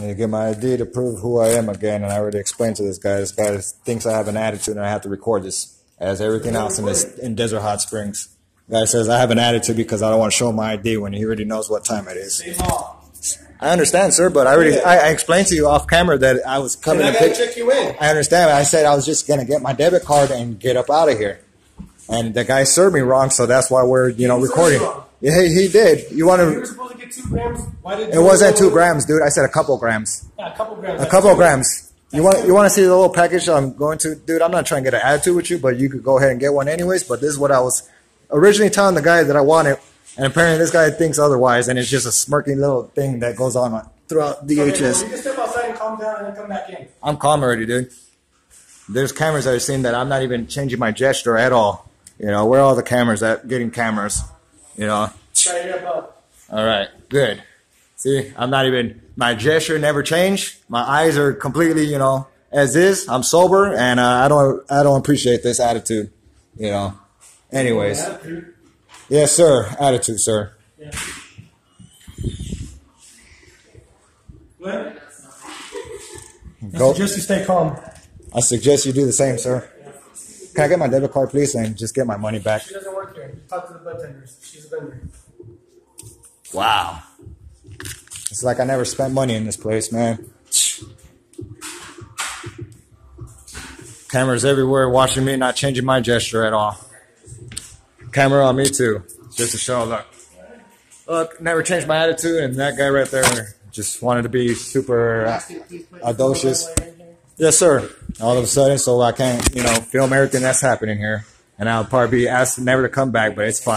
To get my ID to prove who I am again, and I already explained to this guy. This guy thinks I have an attitude, and I have to record this as everything else in this in Desert Hot Springs. Guy says I have an attitude because I don't want to show my ID when he already knows what time it is. I understand, sir, but I already I, I explained to you off camera that I was coming And I to pick. check you in. I understand. I said I was just gonna get my debit card and get up out of here, and the guy served me wrong, so that's why we're you know recording. Yeah, he, he did. You want to? Supposed to get two grams. Why did It wasn't two grams, dude. I said a couple grams. Yeah, a couple grams. A couple grams. You want you want to see the little package I'm going to, dude? I'm not trying to get an attitude with you, but you could go ahead and get one anyways. But this is what I was originally telling the guy that I wanted, and apparently this guy thinks otherwise, and it's just a smirking little thing that goes on throughout Okay, DHS. can step outside and calm down and then come back in. I'm calm already, dude. There's cameras that are seeing that I'm not even changing my gesture at all. You know, where are all the cameras at? getting cameras? You know. Try it up. All right, good. See, I'm not even, my gesture never changed. My eyes are completely, you know, as is. I'm sober and uh, I don't, I don't appreciate this attitude, you know. Anyways, yes, sir. Attitude, sir. Yeah. What? I Go. suggest you stay calm. I suggest you do the same, sir. Can I get my debit card, please, and just get my money back? She doesn't work here. Talk to the bartenders. She's a vendor. Wow. It's like I never spent money in this place, man. Cameras everywhere watching me, not changing my gesture at all. Camera on me too, just to show. Look, look, never changed my attitude, and that guy right there just wanted to be super uh, audacious. Yes, sir. All of a sudden, so I can't, you know, film everything that's happening here, and I'll probably be asked never to come back, but it's fine.